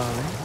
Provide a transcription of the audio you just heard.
다음에.